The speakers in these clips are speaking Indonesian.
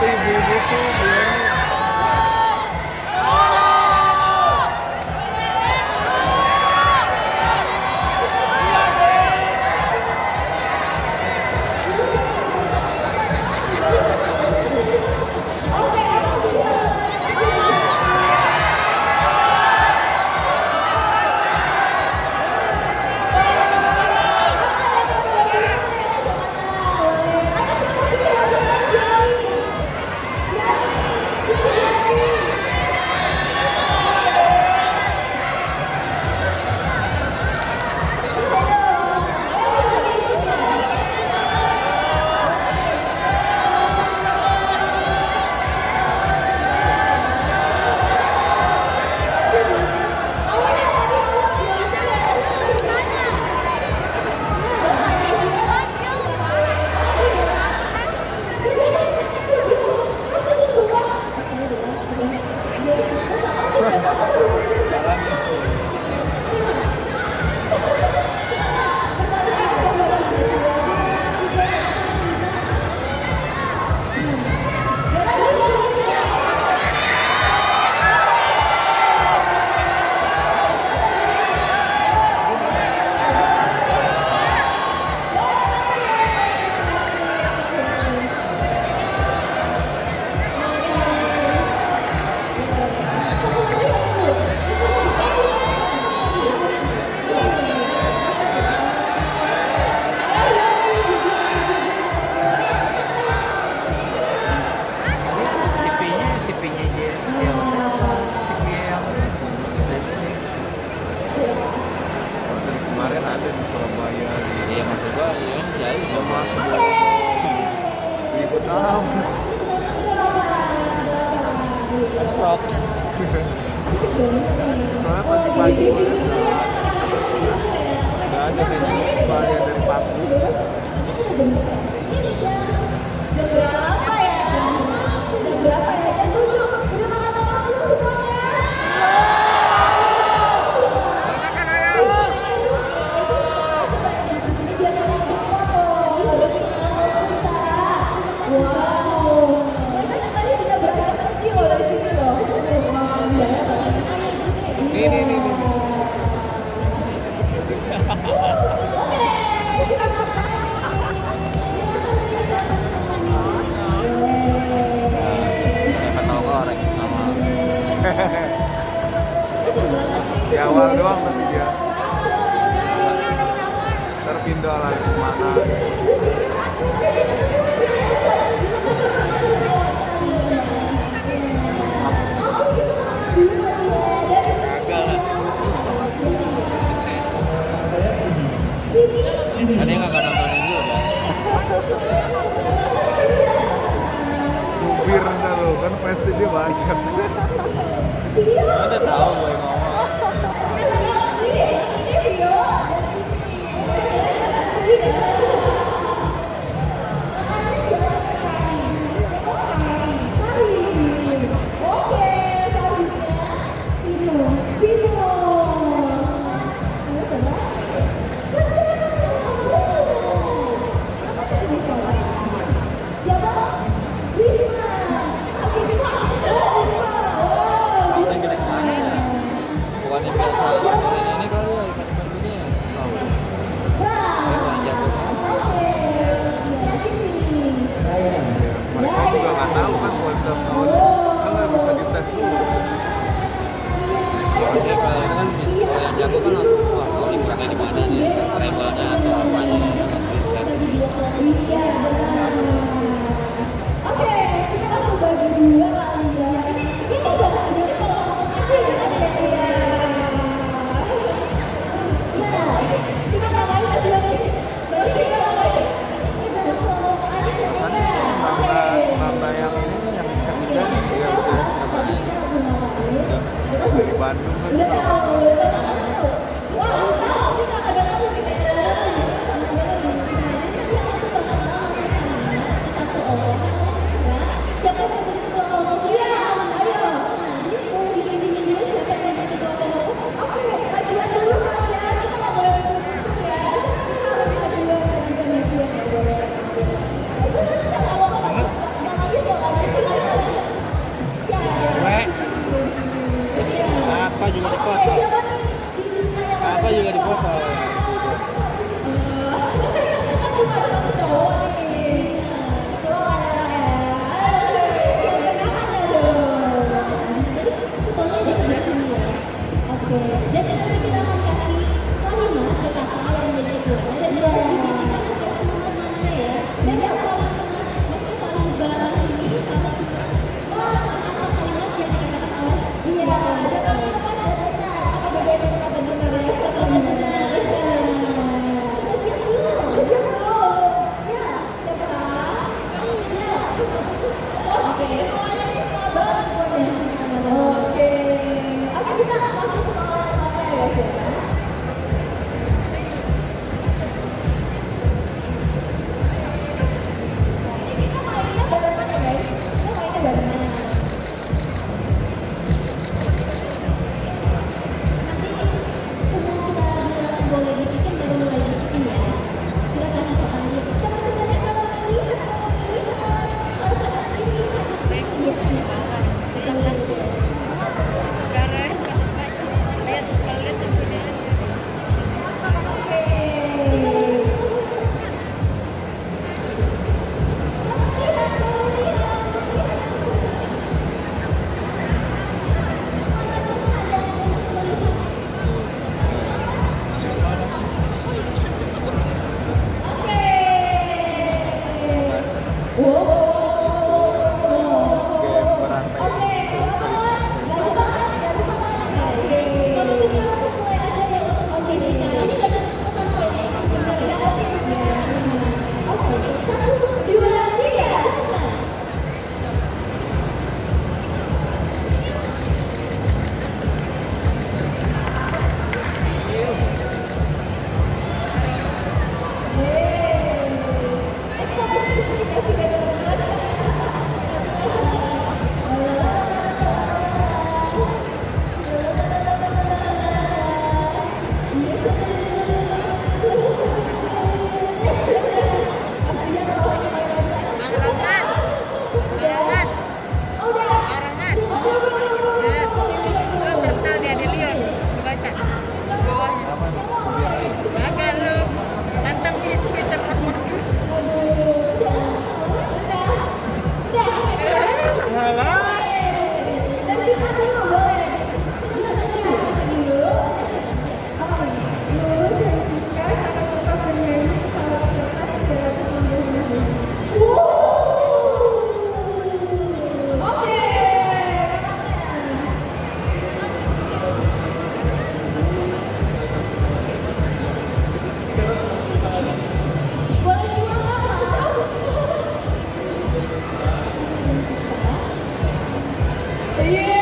Stay beautiful. Selamat pagi-pagi nggak ada kayaknya. Varian dari pagi नहीं नहीं Oke, kita langsung bagi Yeah.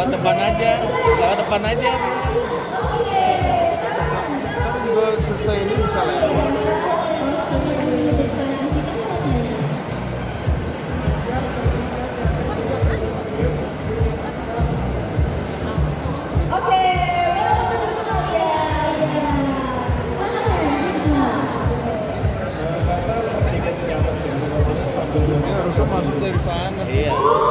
lewat depan aja. Lewat depan aja. Gue selesai ini bisa lewat ya. harusnya masuk dari sana. Iya.